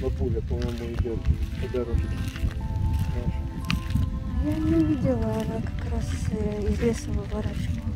по-моему, идет по дорожке. Я не видела, она как раз э, из леса выворачивала.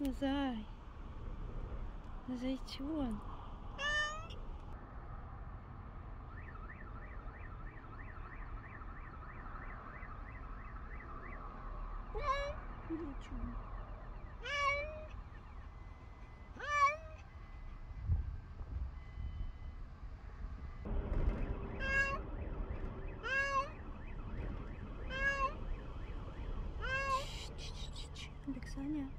Зай. Зайчон. Зайчон. Ч-ч-ч-ч. Алексаня.